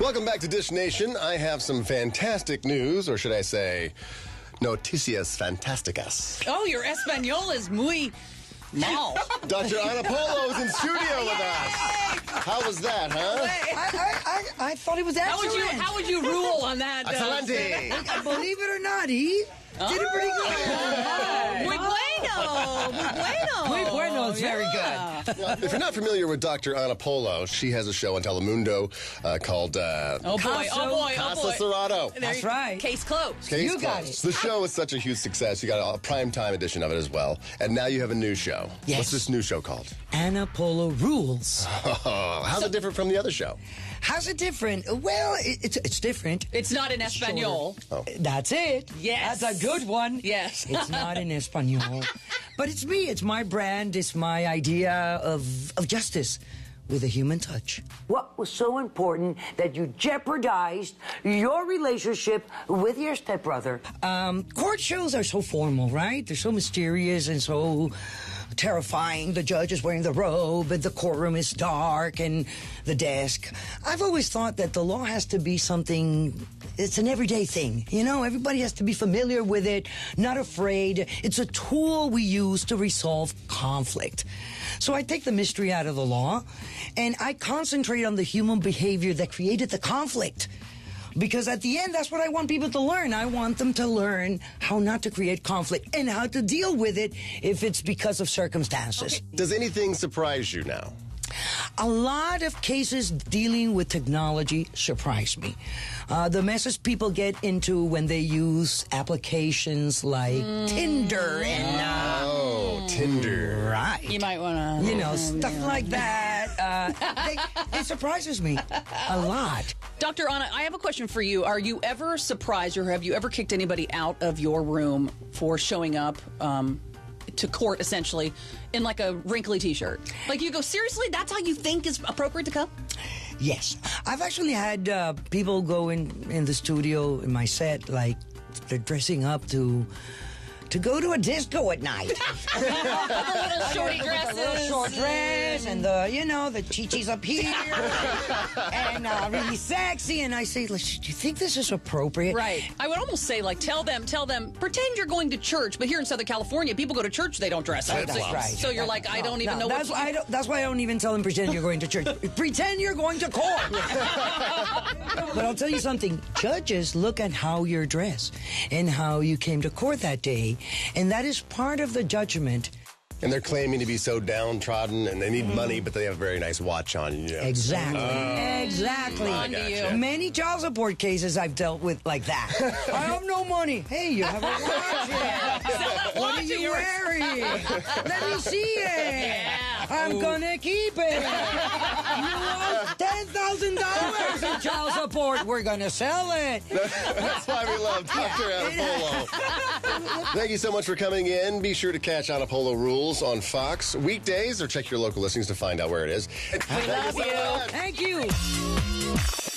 Welcome back to Dish Nation. I have some fantastic news, or should I say, noticias fantásticas. Oh, your Espanol is muy mal. Dr. Ana Polo is in studio with us. How was that, huh? I, I, I, I thought it was How would excellent. you how would you rule on that? uh, Excelente. Believe it or not, he did it pretty good. Muy bueno. Muy bueno. Muy bueno is very Yeah. If you're not familiar with Dr. Ana Polo, she has a show on Telemundo uh, called uh, Oh boy, Caso- oh boy, oh Casa boy. Cerrado. There That's you- right. Case closed. Case You got closed. it. The show is such a huge success. You got a prime time edition of it as well. And now you have a new show. Yes. What's this new show called? Ana Polo rules. Oh, how's it different from the other show? How's it different? Well, it, it's it's different. It's not in Espanol. That's it. Yes. That's a good one. Yes. It's not in Espanol. But it's me. It's my brand. It's my idea of, of justice with a human touch. What was so important that you jeopardized your relationship with your stepbrother? Um, court shows are so formal, right? They're so mysterious and so terrifying. The judge is wearing the robe and the courtroom is dark and the desk. I've always thought that the law has to be something, it's an everyday thing. You know, everybody has to be familiar with it, not afraid. It's a tool we use to resolve conflict. So I take the mystery out of the law and I concentrate on the human behavior that created the conflict. Because at the end, that's what I want people to learn. I want them to learn how not to create conflict and how to deal with it if it's because of circumstances. Does anything surprise you now? A lot of cases dealing with technology surprise me. Uh, the messes people get into when they use applications like Tinder and, uh, Oh, Tinder. right. You might want to. You know, stuff like that. Uh, they, it surprises me a lot. Dr. Ana, I have a question for you. Are you ever surprised or have you ever kicked anybody out of your room for showing up um, to court essentially in like a wrinkly t shirt? Like you go, seriously? That's how you think is appropriate to come? Yes, I've actually had uh, people go in in the studio in my set, like they're dressing up to to go to a disco at night. little shorty With a little dresses. short dress and the you know the chichis up here and uh, really sexy. And I say, "Look, do you think this is appropriate? Right. I would almost say, like, tell them, tell them, pretend you're going to church. But here in Southern California, people go to church, they don't dress up. That's so, right. so you're like, I don't even No, know that's what why I don't, that's why I don't even tell them pretend you're going to church. pretend you're going to court. but I'll tell you something. Judges look at how you're dressed and how you came to court that day, and that is part of the judgment. And they're claiming to be so downtrodden and they need mm-hmm. money, but they have a very nice watch on. You know. Exactly. Oh, exactly. I to gotcha. you. Many child support cases I've dealt with like that. I have no money. Hey, you have a watch here. What are you of yours. wearing? Let me see it. I'm gonna keep it. We're gonna sell it. That's why we love Dr. Ana Polo. Thank you so much for coming in. Be sure to catch Ana Polo Rules on Fox weekdays or check your local listings to find out where it is. We love you. Thank you.